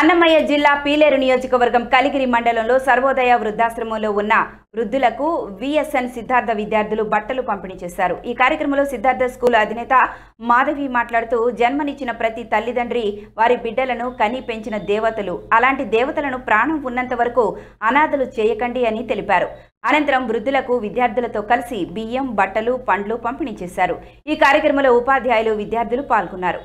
అన్నమయ్య జిల్లా పీలేరు నియోజకవర్గం కలిగిరి మండలంలో సర్వోదయ వృద్ధాశ్రమంలో ఉన్న వృద్ధులకు విఎస్ఎన్ సిద్ధార్థ విద్యార్థులు బట్టలు పంపిణీ చేశారు. ఈ కార్యక్రమంలో సిద్ధార్థ స్కూల్ అధినేత మాధవి మాట్లాడుతూ జన్మనిచ్చిన ప్రతి తల్లిదండ్రి వారి బిడ్డలను కని పెంచిన దేవతలు. అలాంటి దేవతలను ప్రాణం ఉన్నంత వరకు అనాథలు చేయకండి అని తెలిపారు. అనంతరం వృద్ధులకు విద్యార్థులతో కలిసి బియ్యం బట్టలు పండ్లు పంపిణీ చేశారు. ఈ కార్యక్రమంలో ఉపాధ్యాయులు విద్యార్థులు పాల్గొన్నారు.